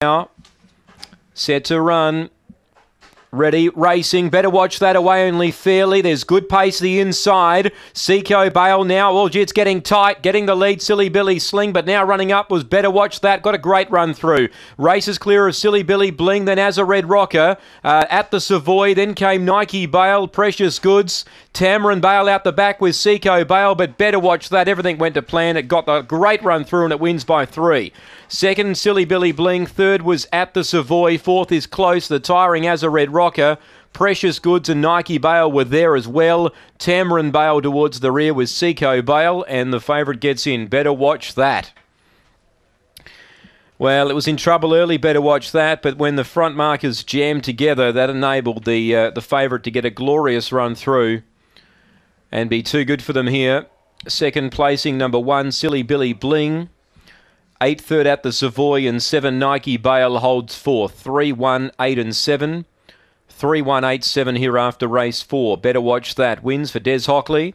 now. Set to run. Ready, racing. Better watch that away only fairly. There's good pace the inside. Seco Bale now. Oh, gee, it's getting tight. Getting the lead. Silly Billy Sling, but now running up was Better Watch That. Got a great run through. Races clear of Silly Billy Bling. Then as a Red Rocker uh, at the Savoy. Then came Nike Bale. Precious Goods. Tamarin Bale out the back with Seco Bale, but Better Watch That. Everything went to plan. It got the great run through and it wins by three. Second, Silly Billy Bling. Third was at the Savoy. Fourth is close. The tiring as a Red Rocker. Precious Goods and Nike Bale were there as well. Tamarin Bale towards the rear with Seco Bale, and the favourite gets in. Better watch that. Well, it was in trouble early. Better watch that. But when the front markers jammed together, that enabled the uh, the favourite to get a glorious run through, and be too good for them here. Second placing, number one, Silly Billy Bling. Eight third at the Savoy and seven Nike Bale holds fourth. Three, one, eight, and seven. 3187 here after race four. Better watch that. Wins for Des Hockley.